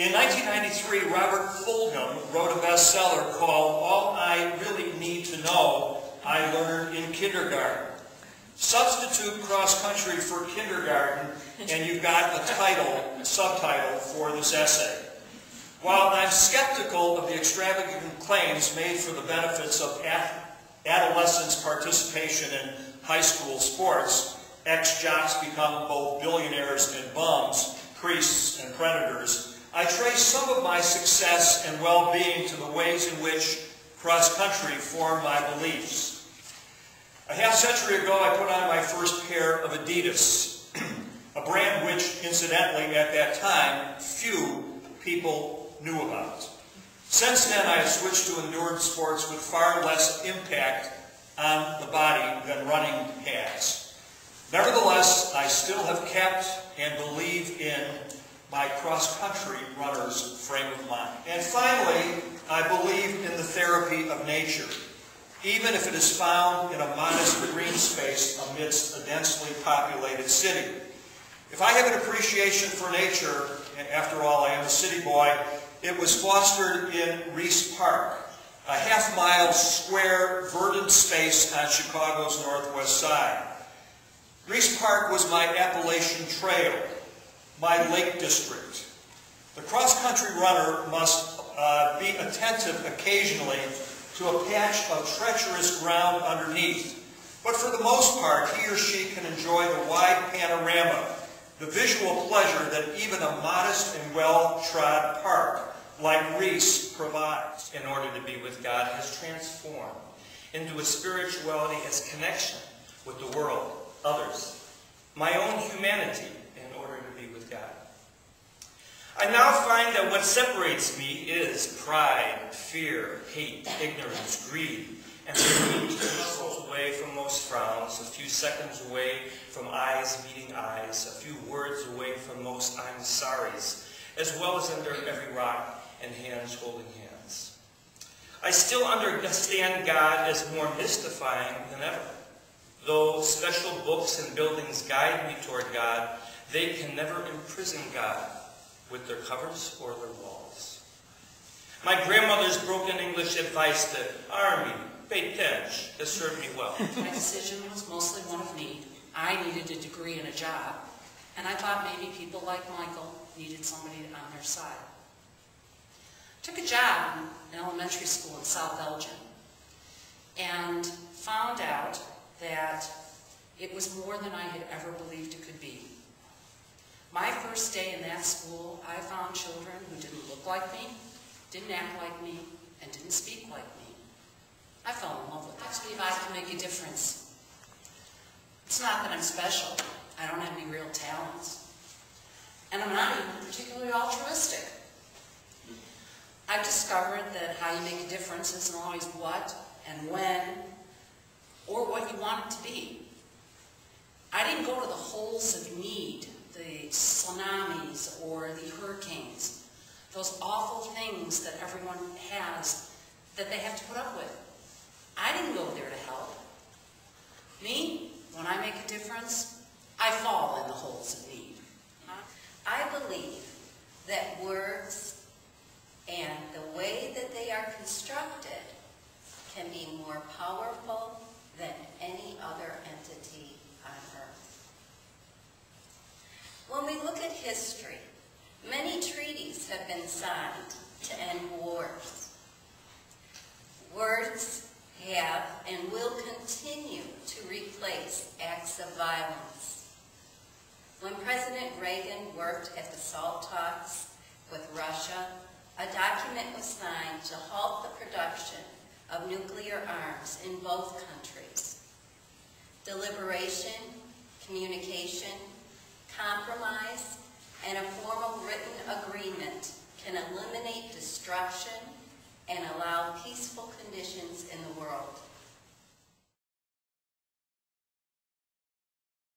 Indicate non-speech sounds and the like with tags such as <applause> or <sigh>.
In 1993, Robert Fulghum wrote a bestseller called All I Really Need to Know I Learned in Kindergarten. Substitute cross-country for kindergarten, and you've got a title, subtitle for this essay. While I'm skeptical of the extravagant claims made for the benefits of adolescents' participation in high school sports, ex-jocks become both billionaires and bums, priests and predators, I trace some of my success and well-being to the ways in which cross-country formed my beliefs. A half century ago, I put on my first pair of Adidas, <clears throat> a brand which, incidentally, at that time, few people knew about. Since then, I have switched to endurance sports with far less impact on the body than running has. Nevertheless, I still have kept and believe in my cross-country runner's frame of mind. And finally, I believe in the therapy of nature even if it is found in a modest green space amidst a densely populated city. If I have an appreciation for nature, and after all, I am a city boy, it was fostered in Riis Park, a half-mile square verdant space on Chicago's northwest side. Riis Park was my Appalachian Trail, my Lake District. The cross-country runner must uh, be attentive occasionally to a patch of treacherous ground underneath. But for the most part, he or she can enjoy the wide panorama, the visual pleasure that even a modest and well-trod park like Riis provides. In order to be with God has transformed into a spirituality as connection with the world, others, my own humanity, I now find that what separates me is pride, fear, hate, ignorance, greed, and me to away from most frowns, a few seconds away from eyes meeting eyes, a few words away from most I'm sorry's, as well as under every rock and hands holding hands. I still understand God as more mystifying than ever. Though special books and buildings guide me toward God, they can never imprison God with their covers or their walls. My grandmother's broken English advice to army, pay attention, has served me well. <laughs> My decision was mostly one of need. I needed a degree and a job, and I thought maybe people like Michael needed somebody on their side. Took a job in elementary school in South Elgin, and found out that it was more than I had ever believed it could be. My first day in that school, I found children who didn't look like me, didn't act like me, and didn't speak like me. I fell in love with them. I I can make a difference. It's not that I'm special. I don't have any real talents. And I'm not even particularly altruistic. I've discovered that how you make a difference isn't always what and when or what you want it to be. I didn't go to the holes of need the tsunamis or the hurricanes, those awful things that everyone has that they have to put up with. I didn't go there to help. Me, when I make a difference, I fall in the holes of need. I believe that words and the way that they are constructed can be more powerful than any other entity When we look at history, many treaties have been signed to end wars. Words have and will continue to replace acts of violence. When President Reagan worked at the SALT talks with Russia, a document was signed to halt the production of nuclear arms in both countries. Deliberation, communication, compromise, and a formal written agreement can eliminate destruction and allow peaceful conditions in the world.